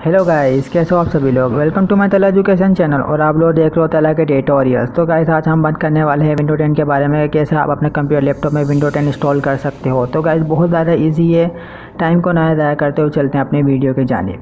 Hello guys कैसे हो आप सभी लोग? Welcome to my Tala education channel और आप लोग देख रहे हो तला के ट्यूटोरियल्स तो गाइस आज हम बात करने वाले हैं विंडो 10 के बारे में, कैसे आप अपने कंप्यूटर लैपटॉप में विंडो 10 इंस्टॉल कर सकते हो। तो गाइस बहुत ज़्यादा इजी है। टाइम को ना ज़ाया करते हुए चलते हैं अपने वीडियो के जाने।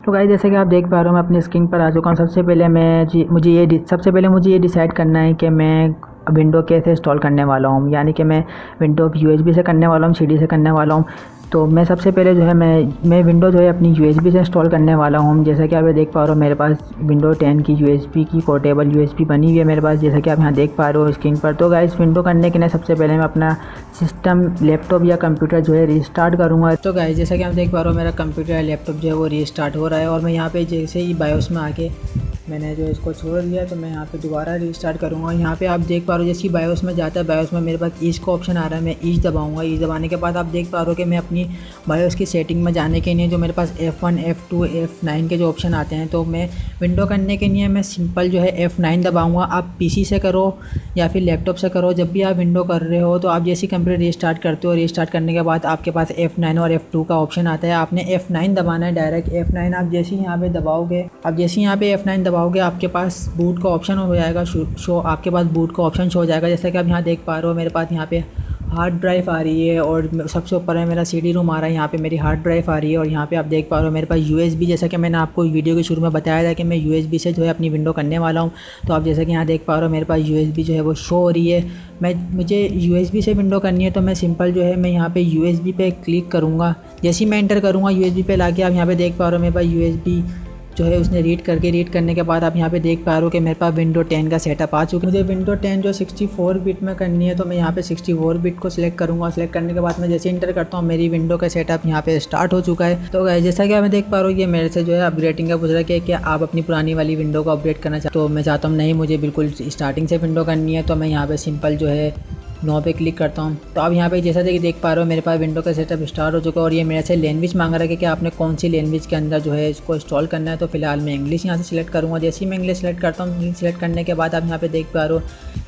तो गाइस जैसे कि आप देख पा रहे हो, मैं अपनी स्क्रीन पर आ चुका हूँ। सबसे पहले मैं जी, मुझे ये सबसे पहले मुझे ये डिसाइड करना है कि मैं विंडो कैसे इंस्टॉल करने वाला हूँ। यानी कि मैं विंडो यू से करने वाला हूँ सीडी से करने वाला हूँ। तो मैं सबसे पहले जो है मैं मैं विंडो जो है अपनी यू से इंस्टॉल करने वाला हूँ। जैसा कि आप ये देख पा रहे हो, मेरे पास विंडो 10 की यू की पोर्टेबल यू बनी हुई है मेरे पास। जैसा कि आप यहाँ देख पा रहे हो स्क्रीन पर। तो गाइस विंडो करने के लिए सबसे पहले मैं अपना सिस्टम लैपटॉप या कंप्यूटर जो है रीस्टार्ट करूँगा। तो गाइस जैसा कि आप देख पा रहे हो, मेरा कंप्यूटर या लैपटॉप जो है वो रीस्टार्ट हो रहा है। और मैं यहाँ पर जैसे ही बायोस में आके मैंने जो इसको छोड़ दिया तो मैं यहाँ पे दोबारा रीस्टार्ट करूँगा। यहाँ पे आप देख पा रहे हो जैसे बायोस में जाता है बायोस में मेरे पास ईज का ऑप्शन आ रहा है, मैं ईज दबाऊँगा। ईज दबाने के बाद आप देख पा रहे हो कि मैं अपनी बायोस की सेटिंग में जाने के लिए जो मेरे पास F one F two F nine के जो ऑप्शन आते हैं तो मैं विंडो करने के लिए मैं सिंपल जो है एफ़ नाइन दबाऊँगा। आप पी सी से करो या फिर लैपटॉप से करो, जब भी आप विंडो कर रहे हो तो आप जैसे कंप्यूटर रीस्टार्ट करते हो रीस्टार्ट करने के बाद आपके पास एफ़ नाइन और एफ़ टू का ऑप्शन आता है। आपने एफ़ नाइन दबाना है डायरेक्ट एफ़ नाइन आप जैसे ही यहाँ पर दबाओगे, आप जैसे यहाँ पर एफ़ नाइन दबाओगे आपके पास बूट का ऑप्शन हो जाएगा शो आपके पास बूट का ऑप्शन शो हो जाएगा। जैसा कि आप यहाँ देख पा रहे हो, मेरे पास यहाँ पे हार्ड ड्राइव आ रही है और सबसे ऊपर है मेरा सीडी रूम आ रहा है, यहाँ पे मेरी हार्ड ड्राइव आ रही है और यहाँ पे आप देख पा रहे हो मेरे पास यूएसबी जैसा कि मैंने आपको वीडियो के शुरू में बताया था कि मैं यूएसबी से जो है अपनी विंडो करने वाला हूँ। तो आप जैसा कि यहाँ देख पा रहे हो, मेरे पास यूएसबी जो है वो शो हो रही है। मैं, मुझे यूएसबी से विंडो करनी है तो मैं सिंपल जो है, मैं यहाँ पे यूएसबी पे क्लिक करूँगा। जैसे ही मैं इंटर करूँगा यू ला आप यहाँ पर देख पा रहे हो मेरे पास यू जो है उसने रीड करके रीड करने के बाद आप यहाँ पे देख पा रहे हो कि मेरे पास विंडो 10 का सेटअप आ चुका है। मुझे विंडो 10 जो 64 बिट में करनी है तो मैं यहाँ पे 64 बिट को सिलेक्ट करूँगा। सिलेक्ट करने के बाद मैं जैसे इंटर करता हूँ, मेरी विंडो का सेटअप यहाँ पे स्टार्ट हो चुका है। तो जैसा कि मैं देख पा रहा हूँ, ये मेरे से जो है अपग्रेडिंग का पूछ रहा है कि आप अपनी पुरानी वाली विंडो को अपडेट करना चाहते तो मैं चाहता हूँ, नहीं, मुझे बिल्कुल स्टार्टिंग से विंडो करनी है तो मैं यहाँ पर सिंपल जो है नो पे क्लिक करता हूँ। तो आप यहाँ पे जैसा कि देख पा रहे हो, मेरे पास विंडो का सेटअप स्टार्ट हो चुका है और ये मेरे से लैंग्वेज मांग रहा है कि आपने कौन सी लैंग्वेज के अंदर जो है इसको इंस्टॉल करना है। तो फ़िलहाल मैं इंग्लिश यहाँ से सिलेक्ट करूँगा। जैसे ही मैं इंग्लिश सेलेक्ट करता हूँ इंग्लिश सेलेक्ट करने के बाद आप यहाँ पे देख पा रहे हो,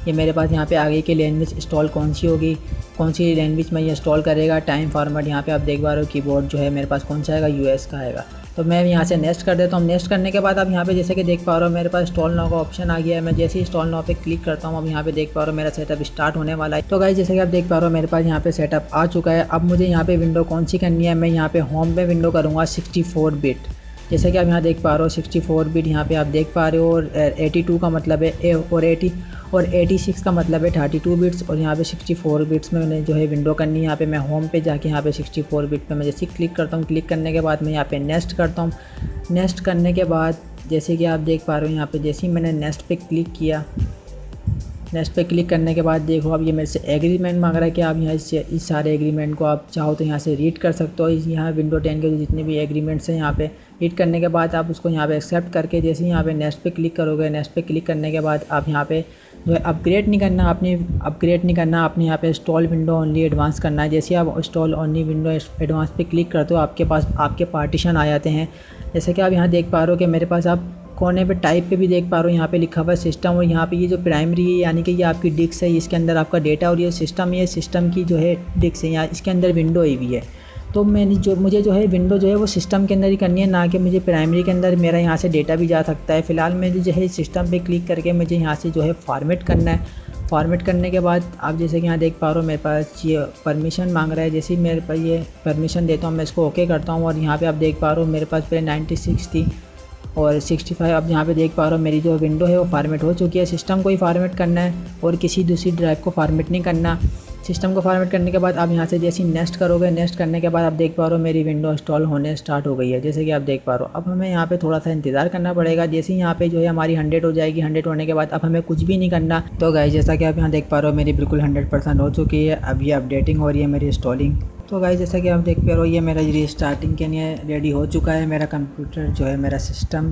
ये मेरे पास यहाँ पे आगे की लैंग्वेज इंस्टॉल कौन सी होगी, कौन सी लैंग्वेज में ये इंस्टॉल करेगा टाइम फॉर्मेट यहाँ पे आप देख पा रहे हो कीबोर्ड जो है मेरे पास कौन सा आएगा यूएस का आएगा। तो मैं यहाँ से नेक्स्ट कर देता हूँ। नेक्स्ट करने के बाद अब यहाँ पे जैसे कि देख पा रहे हो, मेरे पास स्टॉल नाव का ऑप्शन आ गया है। मैं जैसे ही स्टॉल नाव पे क्लिक करता हूँ, अब यहाँ पे देख पा रहे हो मेरा सेटअप स्टार्ट होने वाला है। तो गाइस जैसे कि आप देख पा रहे हो, मेरे पास यहाँ पे सेटअप आ चुका है। अब मुझे यहाँ पे विंडो कौन सी करनी है? मैं यहाँ पे होम पे विंडो करूँगा सिक्सटी बिट जैसे कि आप यहाँ देख पा रहे हो सिक्सटी फोर बिट यहाँ पे आप देख पा रहे हो और एटी टू का मतलब है, ए, और एटी और एटी सिक्स का मतलब है थर्टी टू बिट्स और यहाँ पे सिक्सटी फोर बिट्स में मैंने जो है विंडो करनी है। यहाँ पे मैं होम पे जाके यहाँ पे सिक्सटी फोर बिट पर मैं जैसे क्लिक करता हूँ क्लिक करने के बाद मैं यहाँ पे नेस्ट करता हूँ। नेक्स्ट करने के बाद जैसे कि आप देख पा रहे हो, यहाँ पे जैसे ही मैंने नेस्ट पे क्लिक किया नेक्स्ट पे क्लिक करने के बाद देखो, अब ये मेरे से एग्रीमेंट मांग रहा है कि आप यहाँ इस इस सारे एग्रीमेंट को आप चाहो तो यहाँ से रीड कर सकते हो। यहाँ विंडो टेन के जितने भी एग्रीमेंट्स हैं यहाँ पे रीड करने के बाद आप उसको यहाँ पे एक्सेप्ट करके जैसे यहाँ पे नेक्स्ट पे क्लिक करोगे नेक्स्ट पे क्लिक करने के बाद आप यहाँ पे जो है अपग्रेड नहीं करना, आपने अपग्रेड नहीं करना, आपने यहाँ पे इंस्टॉल विंडो ओनली एडवांस करना है। जैसे आप इंस्टॉल ओनली विंडो एडवांस पे क्लिक करते हो, आपके पास, आपके पार्टीशन आ जाते हैं। जैसे कि आप यहाँ देख पा रहे हो कि मेरे पास आप कोने पे टाइप पे भी देख पा रहे हो, यहाँ पे लिखा हुआ है सिस्टम और यहाँ पे ये जो प्राइमरी है, यानी कि ये आपकी डिस्क है, इसके अंदर आपका डेटा और ये सिस्टम ये सिस्टम की जो है डिस्क है यहाँ इसके अंदर विंडो आई हुई है। तो मैंने जो, मुझे जो है विंडो जो है वो सिस्टम के अंदर ही करनी है, ना कि मुझे प्राइमरी के अंदर मेरा यहाँ से डेटा भी जा सकता है। फ़िलहाल मुझे जो है सिस्टम पे क्लिक करके मुझे यहाँ से जो है फॉर्मेट करना है। फॉर्मेट करने के बाद आप जैसे कि यहाँ देख पा रहे हो, मेरे पास ये परमिशन मांग रहा है। जैसे ही मेरे पास ये परमिशन देता हूँ, मैं इसको ओके करता हूँ और यहाँ पे आप देख पा रहे हो, मेरे पास पहले नाइन्टी थी। और 65 आप यहाँ पे देख पा रहे हो, मेरी जो विंडो है, वो फार्मेट हो चुकी है। सिस्टम को ही फार्मेट करना है और किसी दूसरी ड्राइव को फार्मेट नहीं करना। सिस्टम को फार्मेट करने के बाद आप यहाँ से जैसे नेक्स्ट करोगे नेक्स्ट करने के बाद आप देख पा रहे हो, मेरी विंडो इंस्टॉल होने स्टार्ट हो गई है। जैसे कि आप देख पा रहे हो, अब हमें यहाँ पे थोड़ा सा इंतज़ार करना पड़ेगा। जैसे ही यहाँ पे जो है हमारी हंड्रेड हो जाएगी हंड्रेड होने के बाद अब हमें कुछ भी नहीं करना। तो गाय जैसा कि आप यहाँ देख पा रहे हो, मेरी बिल्कुल हंड्रेड हो चुकी है। अब अपडेटिंग हो रही है मेरी इंस्टॉलिंग तो गाइस जैसा कि आप देख पा रहे हो, ये मेरा रीस्टार्टिंग के लिए रेडी हो चुका है। मेरा कंप्यूटर जो है, मेरा सिस्टम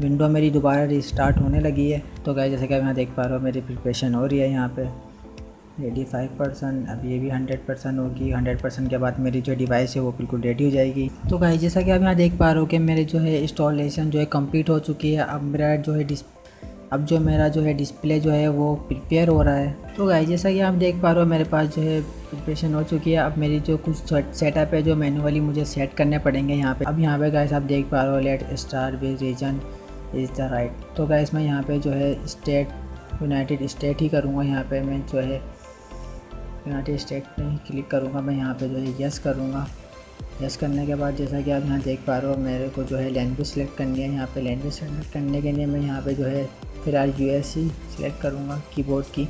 विंडो मेरी दोबारा रिस्टार्ट होने लगी है। तो गाइस जैसे कि आप यहाँ देख पा रहे हो, मेरी प्रिपरेशन हो रही है यहाँ पे। रेडी फाइव परसेंट अब ये भी हंड्रेड परसेंट होगी। हंड्रेड परसेंट के बाद मेरी जो डिवाइस है, वो बिल्कुल रेडी हो जाएगी। तो गाइस जैसा कि आप यहाँ देख पा रहे हो कि मेरे जो है इंस्टॉलेशन जो है कंप्लीट हो चुकी है। अब मेरा जो है अब जो मेरा जो है डिस्प्ले जो है वो प्रिपेयर हो रहा है। तो गाइस जैसा कि आप देख पा रहे हो, मेरे पास जो है प्रिपरेशन हो चुकी है। अब मेरी जो कुछ सेटअप है, जो मैनुअली मुझे सेट करने पड़ेंगे यहाँ पे। अब यहाँ पे गाइस आप देख पा रहे हो let star be region is the right तो गाइस मैं यहाँ पे जो है स्टेट यूनाइटेड स्टेट ही करूँगा यहाँ पे। मैं जो है यूनाइटेड स्टेट में ही क्लिक करूँगा। मैं यहाँ पे जो है यस करूँगा। यस करने के बाद जैसा कि आप यहाँ देख पा रहे हो, मेरे को जो है लैंग्वेज सेलेक्ट करनी है। यहाँ पे लैंग्वेज सेलेक्ट करने के लिए मैं यहाँ पे जो है फ़िलहाल यू एस सी सेलेक्ट करूँगा कीबोर्ड की।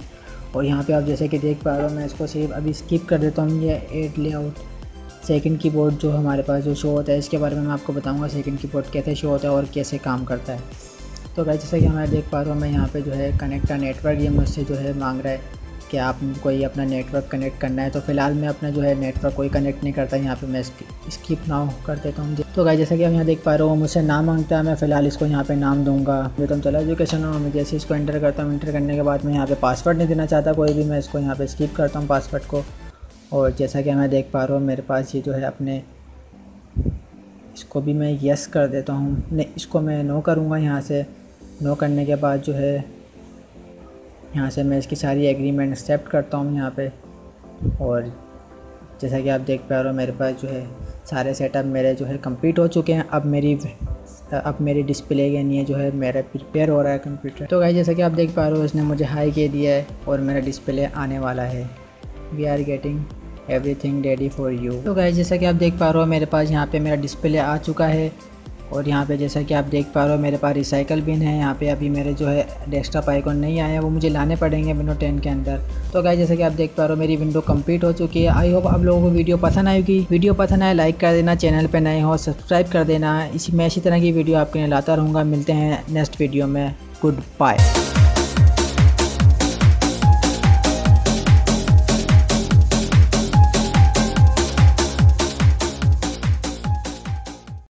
और यहाँ पे आप जैसे कि देख पा रहे हो, मैं इसको सिर्फ़ अभी स्किप कर देता हूँ। ये एड लेआउट सेकंड कीबोर्ड जो हमारे पास जो शो होता है, इसके बारे में मैं आपको बताऊँगा सेकंड कीबोर्ड कैसे शो होता है और कैसे काम करता है। तो भाई जैसा कि मैं देख पा रहा हूँ, मैं यहाँ पे जो है कनेक्ट का नेटवर्क ये मुझसे जो है मांग रहा है। कि आप कोई अपना नेटवर्क कनेक्ट करना है तो फ़िलहाल मैं अपना जो है नेटवर्क कोई कनेक्ट नहीं करता, यहाँ पे मैं स्किप नाउ कर देता हूँ। तो गाय जैसा कि आप यहाँ देख पा रहे हो मुझसे नाम माँगता है, मैं फ़िलहाल इसको यहाँ पे नाम दूँगा। जो तुम चला एजुकेशन हो मैं जैसे इसको एंटर करता हूँ एंटर करने के बाद मैं यहाँ पे पासवर्ड नहीं देना चाहता कोई भी, मैं इसको यहाँ पे स्किप करता हूँ पासवर्ड को। और जैसा कि मैं देख पा रहा हूँ, मेरे पास ये जो है अपने, इसको भी मैं यस कर देता हूँ। नहीं, इसको मैं नो करूँगा यहाँ से। नो करने के बाद जो है यहाँ से मैं इसकी सारी एग्रीमेंट एक्सेप्ट करता हूँ यहाँ पे। और जैसा कि आप देख पा रहे हो, मेरे पास जो है सारे सेटअप मेरे जो है कंप्लीट हो चुके हैं। अब मेरी अब मेरी डिस्प्ले के लिए जो है मेरा प्रिपेयर हो रहा है कंप्यूटर तो गाइस जैसा कि आप देख पा रहे हो, इसने मुझे हाई के दिया है और मेरा डिस्प्ले आने वाला है। We are getting everything ready for you तो गाइस जैसा कि आप देख पा रहे हो, मेरे पास यहाँ पे मेरा डिस्प्ले आ चुका है। और यहाँ पे जैसा कि आप देख पा रहे हो, मेरे पास रिसाइकल बिन है। यहाँ पे अभी मेरे जो है डेस्कटॉप आइकॉन नहीं आया वो मुझे लाने पड़ेंगे विंडो टेन के अंदर। तो गाय जैसा कि आप देख पा रहे हो, मेरी विंडो कंप्लीट हो चुकी है। आई होप आप लोगों को वीडियो पसंद आएगी। वीडियो पसंद आए लाइक कर देना चैनल पर नए हो सब्सक्राइब कर देना। इसी, मैं इसी तरह की वीडियो आपके लिए लाता रहूँगा। मिलते हैं नेक्स्ट वीडियो में। Good bye